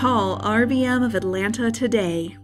Call RBM of Atlanta today.